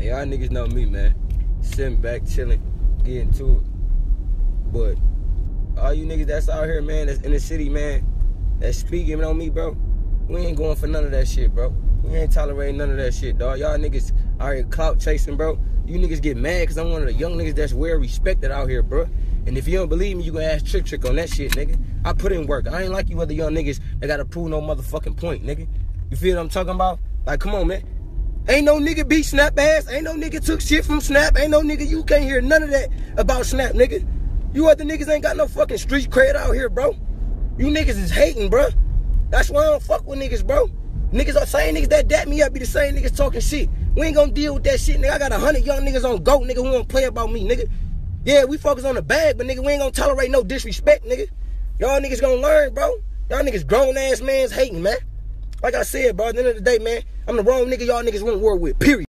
Man, y'all niggas know me, man. Sitting back, chilling, getting to it. But all you niggas that's out here, man, that's in the city, man, that's speaking on me, bro. We ain't going for none of that shit, bro. We ain't tolerating none of that shit, dog. Y'all niggas out here clout chasing, bro. You niggas get mad because I'm one of the young niggas that's well respected out here, bro. And if you don't believe me, you gonna ask Trick Trick on that shit, nigga. I put in work. I ain't like you other young niggas that gotta prove no motherfucking point, nigga. You feel what I'm talking about? Like, come on, man. Ain't no nigga beat Snap ass. Ain't no nigga took shit from Snap. Ain't no nigga, you can't hear none of that about Snap, nigga. You other niggas ain't got no fucking street cred out here, bro. You niggas is hating, bro. That's why I don't fuck with niggas, bro. Niggas are same niggas that dat me up be the same niggas talking shit. We ain't gonna deal with that shit, nigga. I got a hundred young niggas on GOAT, nigga, who wanna play about me, nigga. Yeah, we focus on the bag, but nigga, we ain't gonna tolerate no disrespect, nigga. Y'all niggas gonna learn, bro. Y'all niggas grown ass mans hating, man. Like I said, bro, at the end of the day, man, I'm the wrong nigga y'all niggas want war with, period.